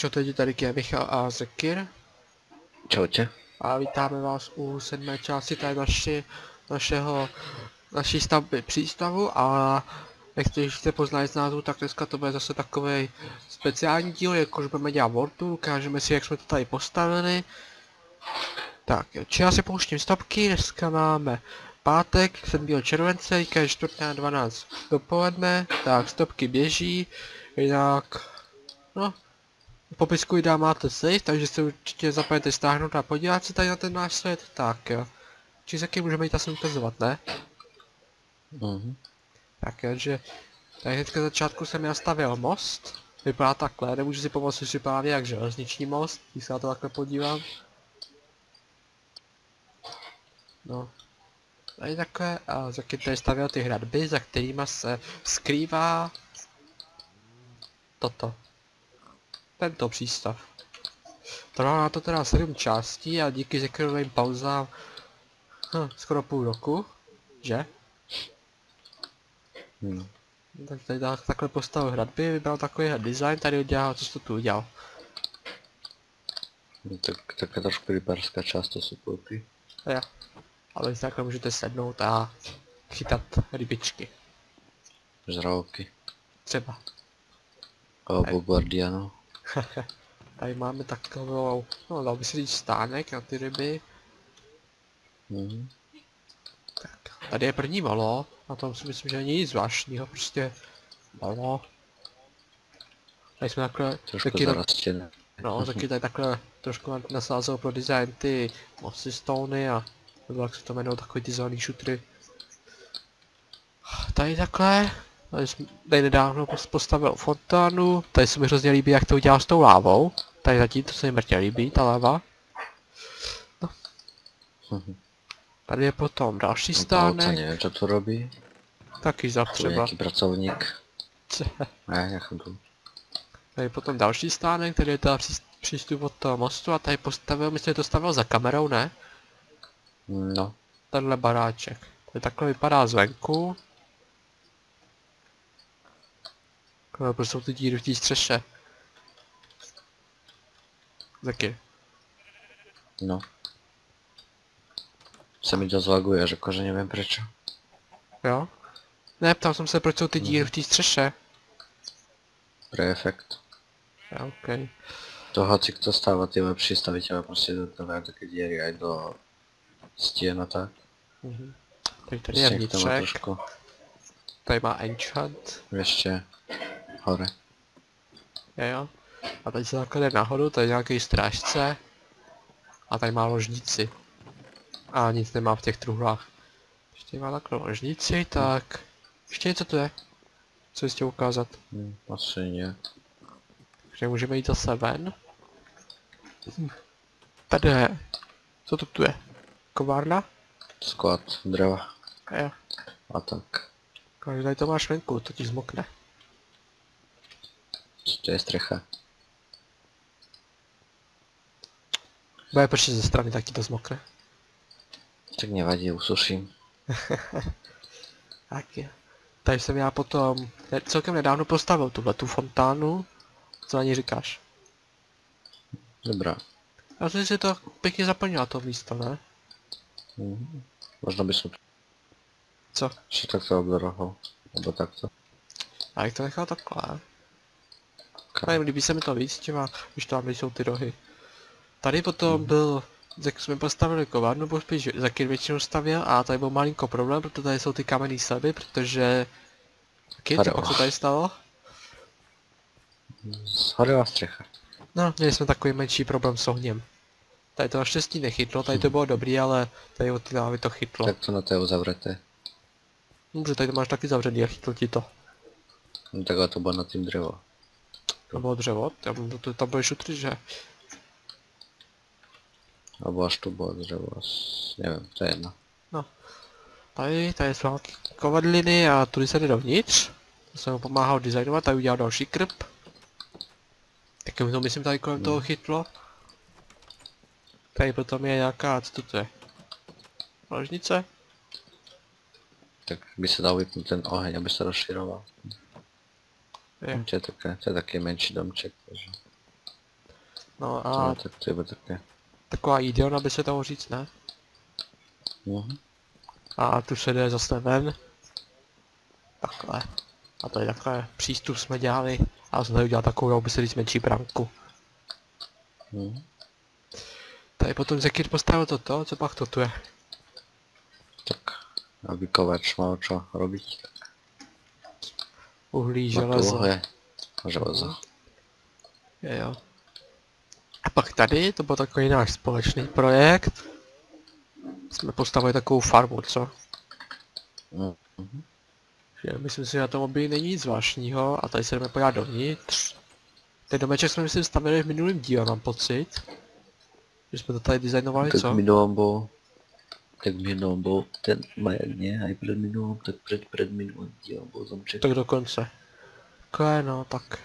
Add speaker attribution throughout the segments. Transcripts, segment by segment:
Speaker 1: Teď tady je Michal a Zekir
Speaker 2: Čaute.
Speaker 1: a vítáme vás u sedmé části tady naši, našeho, naší stavby přístavu a jak to jste poznali z názvu, tak dneska to bude zase takový speciální díl, jakož budeme dělat wortu, ukážeme si jak jsme to tady postavili. Tak, či já si pouštím stopky, dneska máme pátek, 7. července, teďka je 4 na 12 dopoledne, tak stopky běží, jinak, no, v popisku videa máte save, takže si určitě zapomeňte stáhnout a podívat se tady na ten náš svět, tak jo. Či jaký můžeme jít asi ukazovat, ne?
Speaker 2: Mhm.
Speaker 1: Tak jo, že tady hnedka začátku jsem já stavěl most, vypadá takhle, nemůžu si pomoct, že vypadá jak železniční most, když se na to takhle podívám. No. Tady takhle, a za tady stavěl ty hradby, za kterýma se skrývá toto. Tento přístav. Trvá na to teda 7 částí a díky zekerovým pauzám hm, skoro půl roku, že?
Speaker 2: No.
Speaker 1: Tak tady tak, takhle postavil hradby, vybral takový design, tady udělal, co jsi to tu udělal.
Speaker 2: no tak, taká trošku rybářská část to jsou koupy.
Speaker 1: Jo. Ale vy takhle můžete sednout a chytat rybičky.
Speaker 2: Žraloky.
Speaker 1: Třeba.
Speaker 2: Alebo guardianů.
Speaker 1: Tady máme takovou, no dal by se říct stánek na ty ryby.
Speaker 2: Mhm.
Speaker 1: Tak, tady je první malo, na tom si myslím, že není nic zvláštního, prostě malo. Tady jsme takhle,
Speaker 2: Trošku
Speaker 1: taky,
Speaker 2: zarastěné.
Speaker 1: no, taky tady takhle trošku nasázel pro design ty mossy stony a nebo jak se to jmenují, takový ty zelený šutry. Tady takhle, tady, jsme, tady nedávno pos- postavil fontánu, tady se mi hrozně líbí, jak to udělal s tou lávou. Tady zatím to se mi mrtě líbí, ta láva.
Speaker 2: Mhm.
Speaker 1: Tady je potom další
Speaker 2: No,
Speaker 1: stánek,
Speaker 2: neviem, čo tu robí.
Speaker 1: taky zapřeba.
Speaker 2: nejaký pracovník. Ne, nechápu.
Speaker 1: Tady je potom další stánek, který je teda přís- přístup od toho mostu a tady postavil, myslím, že to stavil za kamerou, ne?
Speaker 2: No.
Speaker 1: Tenhle baráček. Tady takhle vypadá zvenku. Takhle prostě jsou ty díry v té střeše. Taky.
Speaker 2: No. Sa mi dosť laguje, že akože neviem prečo.
Speaker 1: Jo? Ne, ptal jsem se, proč jsou ty díry v té střeše.
Speaker 2: Pre efekt.
Speaker 1: Jo, okej.
Speaker 2: To hoci kto stáva tie lepšie staviteľe prostě dodávajú také diery aj do stien a tak.
Speaker 1: Mhm. Tady, tady je
Speaker 2: Prostě to
Speaker 1: vnitřek,
Speaker 2: trošku
Speaker 1: tady má enchant.
Speaker 2: ešte hore.
Speaker 1: Jo, jo. A tady se takhle jde nahoru, tady je nějaký strážce. A tady má ložnici. A nic nemá v těch truhlách. Ještě má takhle ložnici, tak... Ještě něco tu je. Co ještě ukázat?
Speaker 2: Hm, asi nie.
Speaker 1: Takže můžeme jít zase ven. Hm. Tady je... Co to tu je? Kovárna?
Speaker 2: Sklad dreva
Speaker 1: Jo.
Speaker 2: a tak.
Speaker 1: Takže tady to máš venku, to ti zmokne.
Speaker 2: To je strecha?
Speaker 1: Bude pršet ze strany, tak ti to zmokne.
Speaker 2: Tak nevadí, usuším.
Speaker 1: Tak je. Tady jsem já potom ne, celkem nedávno postavil tuhle tu fontánu. Co na ní říkáš?
Speaker 2: Dobrá.
Speaker 1: Já jsem si to pěkně zaplnila to místo, ne?
Speaker 2: Mhm. Možno by som
Speaker 1: Co?
Speaker 2: ešte takto obdorohol. Nebo takto.
Speaker 1: A jak to nechal takhle? Nevím, líbí se mi to víc těma, když tam nejsou ty rohy. Tady potom byl, jak jsme postavili kovárnu, nebo spíš Zakir většinou stavěl a tady byl malinko problém, protože tady jsou ty kamenný sleby, protože... Taky, co
Speaker 2: Tady,
Speaker 1: pak se tady stalo?
Speaker 2: Zhorela strecha.
Speaker 1: No, měli jsme takový menší problém s ohněm. Tady to naštěstí nechytlo, tady to bylo dobrý, ale tady od ty lávy to chytlo.
Speaker 2: Tak to na to je uzavreté.
Speaker 1: Dobře, tady to máš taky zavřený a chytlo ti to.
Speaker 2: No tak to bylo na tým drevo.
Speaker 1: To bylo dřevo, tam, to, to, tam byly šutry, že?
Speaker 2: Alebo až tu bolo drevo. s- Neviem, to je jedno.
Speaker 1: Tady, tady jsou kovadliny a tudy se jde dovnitř. To jsem mu pomáhal designovat, tady udělal další krb. Taky mi to myslím tady kolem toho chytlo. Tady potom je nějaká, co to je? Ložnice?
Speaker 2: Tak by sa dal vypnúť ten oheň, aby sa rozširoval.
Speaker 1: Je.
Speaker 2: To je, také, to je taký menší domček, takže...
Speaker 1: No
Speaker 2: A
Speaker 1: a
Speaker 2: tak to je také.
Speaker 1: taková idiona by se dalo říct, ne?
Speaker 2: Mhm.
Speaker 1: A tu se jde zase ven. Takhle. A to je takhle přístup jsme dělali. A jsme udělal takovou, aby se říct menší branku.
Speaker 2: Mhm.
Speaker 1: Tady potom Zekir postavil toto, co pak to tu je?
Speaker 2: Tak, aby kovač mal čo robiť,
Speaker 1: Uhlí, železo.
Speaker 2: železo.
Speaker 1: Jo, jo. A pak tady, to byl takový náš společný projekt. Jsme postavili takovou farmu, co?
Speaker 2: Mhm.
Speaker 1: Že myslím si, že na tom obě není nic zvláštního a tady se jdeme podívat dovnitř. Ten domeček jsme myslím stavili v minulém díle, mám pocit. Že jsme to tady designovali,
Speaker 2: Tak
Speaker 1: co?
Speaker 2: v minulom bol, tak v minulom bol ten majak, nie? Aj pred minulom, tak pred, pred minulým dielom bol domček.
Speaker 1: Tak dokonce. Takhle no, tak.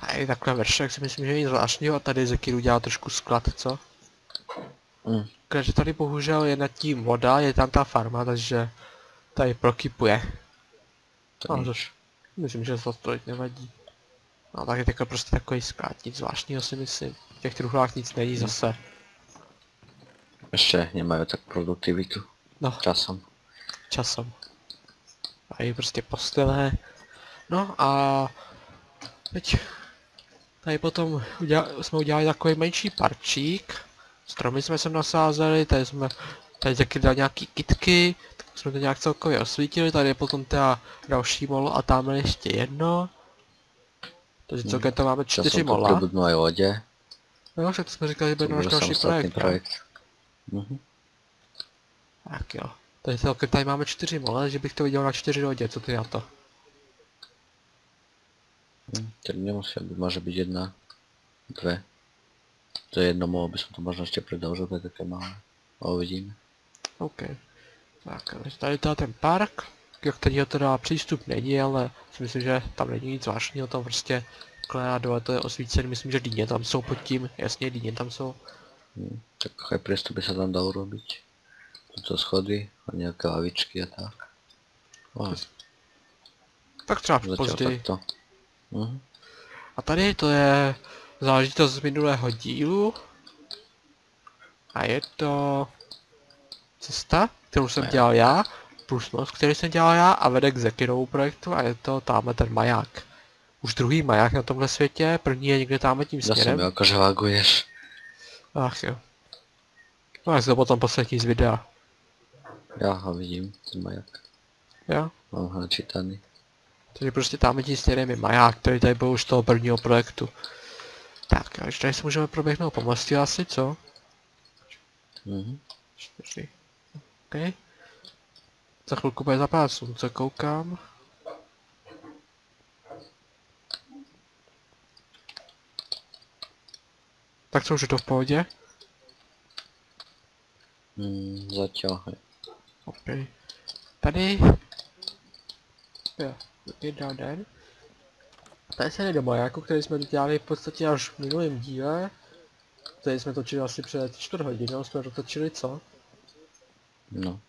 Speaker 1: A i takhle vršek si myslím, že nic zvláštního a tady Zekir udělal trošku sklad, co?
Speaker 2: Mm.
Speaker 1: Takže tady bohužel je nad tím voda, je tam ta farma, takže tady prokypuje. No, což myslím, že to tolik nevadí. No tak je takhle prostě takový sklad, nic zvláštního si myslím. V těch truhlách nic není zase.
Speaker 2: Ešte nemajú tak produktivitu
Speaker 1: No,
Speaker 2: časom.
Speaker 1: časom. A je prostě postele. No a teď tady potom uděla, jsme udělali takový menší parčík. Stromy jsme sem nasázeli, tady jsme tady taky dali nějaký kitky, tak jsme to nějak celkově osvítili, tady je potom teda další molo a tam je ještě jedno. Takže celkem to máme čtyři
Speaker 2: Časom to
Speaker 1: mola.
Speaker 2: pribudnú aj lode.
Speaker 1: No, však to jsme říkali, že
Speaker 2: To
Speaker 1: bude náš další projekt. no.
Speaker 2: projekt. Mhm.
Speaker 1: Tak jo. Takže celkem tady máme čtyři mole, že bych to viděl na čtyři lodě, co ty na to?
Speaker 2: Hm, Tak nemusia byť, môže byť jedna, dve. To je jedno, mohol by som to možno ešte predlžiť, to je také malé. A uvidíme.
Speaker 1: OK. Tak, tady teda ten park, ke kterého teda přístup není, ale si myslím, že tam není nic zvláštního, tam prostě a dole to je osvícený, myslím, že dýně tam jsou pod tím, jasně dýně tam jsou.
Speaker 2: Hm, Tak aj priestupy sa tam dá urobiť. Tuto schody a nejaké lavičky a tak. O,
Speaker 1: Tak třeba
Speaker 2: zatiaľ
Speaker 1: později.
Speaker 2: takto. Mhm.
Speaker 1: A tady to je záležitost z minulého dílu. A je to cesta, kterou jsem dělal já, plus most, který jsem dělal já a vede k Zekirovu projektu a je to tamhle ten maják. Už druhý maják na tomhle světě, první je někde tamhle tím
Speaker 2: Zase
Speaker 1: směrem.
Speaker 2: mi akože laguješ.
Speaker 1: Ach jo. No jak to potom poslechni z videa.
Speaker 2: Ja ho vidím, ten majak.
Speaker 1: Jo?
Speaker 2: Mám ho načítaný.
Speaker 1: Takže prostě tam tím směrem je maják, který tady byl už z toho prvního projektu. Tak, a ještě tady se můžeme proběhnout po mostě asi, co?
Speaker 2: Mhm.
Speaker 1: Čtyři. OK. Za chvilku bude zapadat slunce, koukám. Tak co už je to v pohodě?
Speaker 2: Mm, zatiaľ, hej.
Speaker 1: OK. Tady... Jo, jedna den. Tady se jde majáku, který jsme dělali v podstatě až v minulém díle. Tady jsme točili asi před čtvrt hodinou, jsme to točili co?
Speaker 2: No.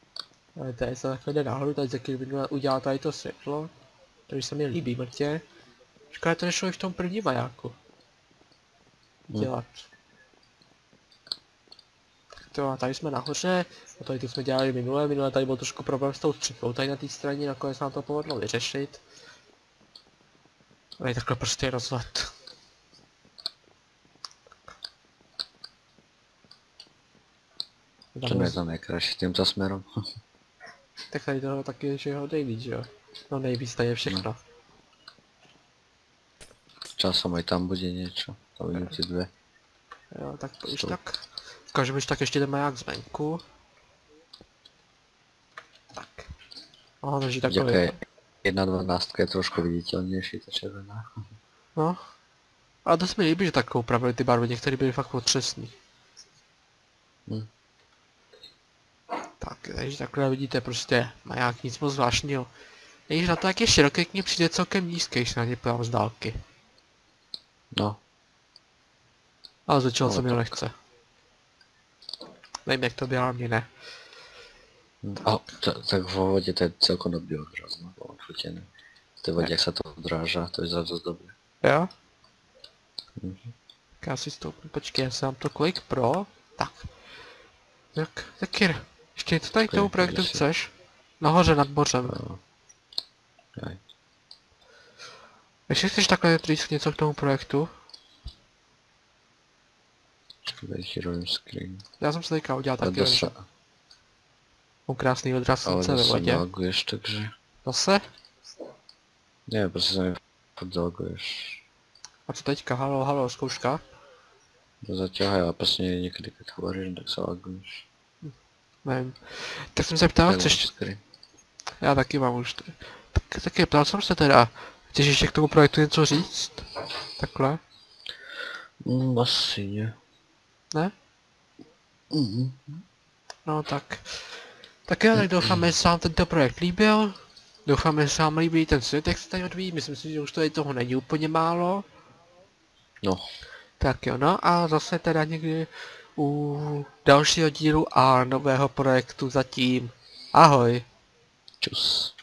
Speaker 1: Ale tady se takhle jde nahoru, tady Zeky minule udělal tady to světlo. Takže se mi líbí mrtě. Škoda, to nešlo i v tom prvním majáku.
Speaker 2: Hm.
Speaker 1: Dělat. Tak to a tady jsme nahoře, a tady to jsme dělali minule, minule tady byl trošku problém s tou střechou tady na té straně, nakonec nám to povedlo vyřešit. Tady takhle prostě rozhled.
Speaker 2: Čo je to najkrajšie týmto smerom?
Speaker 1: Tak tady toho taky, že ho nejvíc, že jo? No nejvíc tady je všechno.
Speaker 2: Časom aj tam bude niečo. To vidím tie dve.
Speaker 1: Jo, tak
Speaker 2: Stop.
Speaker 1: tak. Ukážeme, že tak ještě ten maják zvenku. Tak. Aha, takže takhle.
Speaker 2: Ďakujem. Jedna dvanáctka je trošku viditeľnejší, ta červená.
Speaker 1: No. A to se mi líbí, že tak upravili ty barvy, některé byly fakt otřesný.
Speaker 2: Hm.
Speaker 1: Tak, takže takhle vidíte prostě maják, nic moc zvláštního. Když na to, jak je široký, k ní přijde celkem nízký, když se na ně podívám z dálky.
Speaker 2: No,
Speaker 1: Ale začal
Speaker 2: Ale
Speaker 1: se mi
Speaker 2: tak.
Speaker 1: lehce. Nevím, jak to bylo, mě ne.
Speaker 2: a, t- tak vo vode to je celkom dobrý odraz, no, bolo odfotené. V tej vode, ak sa to odráža, to je zase dobré.
Speaker 1: Jo?
Speaker 2: Mhm.
Speaker 1: Tak já si stoupnu, počkej, já jsem to kolik pro? Tak. Tak, tak Kir, ještě něco tady k tomu projektu chceš? Nahoře nad mořem.
Speaker 2: No.
Speaker 1: Ještě chceš takhle něco k tomu projektu?
Speaker 2: Rolím screen.
Speaker 1: Já jsem se teďka udělal
Speaker 2: Ale
Speaker 1: taky
Speaker 2: zase,
Speaker 1: že? Mám krásný odraz
Speaker 2: ale
Speaker 1: slunce ve vodě.
Speaker 2: laguješ, takže...
Speaker 1: Zase?
Speaker 2: Ne, prostě se mi furt zalaguješ.
Speaker 1: A co teďka? Halo, halo, zkouška?
Speaker 2: To zaťahaj, ale prostě někdy, když hovoříš, tak se laguješ.
Speaker 1: Nevím. Tak jsem se ptal, chceš...
Speaker 2: screen.
Speaker 1: Já taky mám už. Tak, taky ptal jsem se teda. Chceš ještě k tomu projektu něco říct? Takhle?
Speaker 2: Mm, asi ne.
Speaker 1: Ne?
Speaker 2: Mm.
Speaker 1: No tak. Tak jo, tak doufáme, že se vám tento projekt líbil. Doufáme, že se vám líbí ten svět, jak se tady odvíjí. Myslím si, že už tady toho není úplně málo.
Speaker 2: No,
Speaker 1: Tak jo, no a zase teda někdy u dalšího dílu a nového projektu zatím. Ahoj.
Speaker 2: čus.